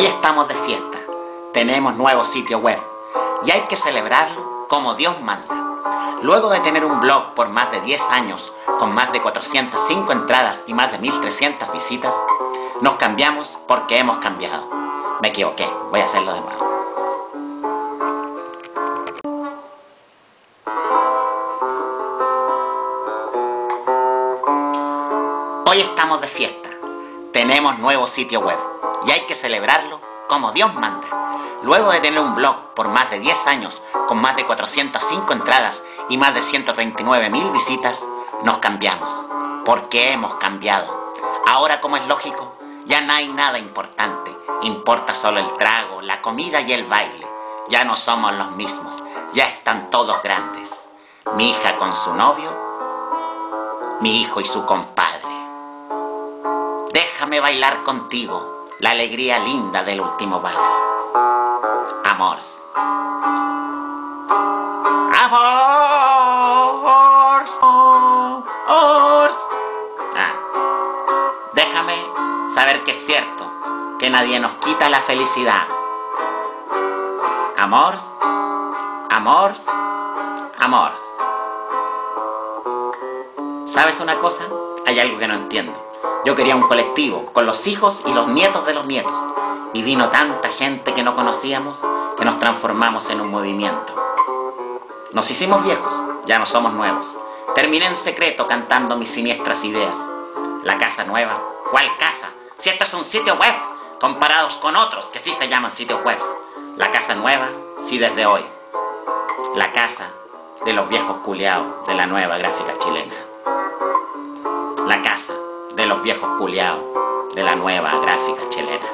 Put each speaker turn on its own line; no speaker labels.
de fiesta. Tenemos nuevo sitio web y hay que celebrarlo como Dios manda. Luego de tener un blog por más de 10 años, con más de 405 entradas y más de 1300 visitas, nos cambiamos porque hemos cambiado. Me equivoqué, voy a hacerlo de nuevo. Hoy estamos de fiesta. Tenemos nuevo sitio web y hay que celebrarlo como Dios manda. Luego de tener un blog por más de 10 años, con más de 405 entradas y más de 139 mil visitas, nos cambiamos. Porque hemos cambiado. Ahora, como es lógico, ya no hay nada importante. Importa solo el trago, la comida y el baile. Ya no somos los mismos. Ya están todos grandes. Mi hija con su novio, mi hijo y su compadre. Déjame bailar contigo la alegría linda del último vals. Amors. Amors. Amors. Ah. Déjame saber que es cierto, que nadie nos quita la felicidad. Amors. Amors. Amors. ¿Sabes una cosa? Hay algo que no entiendo. Yo quería un colectivo, con los hijos y los nietos de los nietos. Y vino tanta gente que no conocíamos que nos transformamos en un movimiento. Nos hicimos viejos, ya no somos nuevos. Terminé en secreto cantando mis siniestras ideas. La casa nueva, ¿cuál casa? Si esto es un sitio web, comparados con otros que sí se llaman sitios web. La casa nueva, sí desde hoy. La casa de los viejos culeados de la nueva gráfica chilena. De los viejos culiados de la nueva gráfica chilena.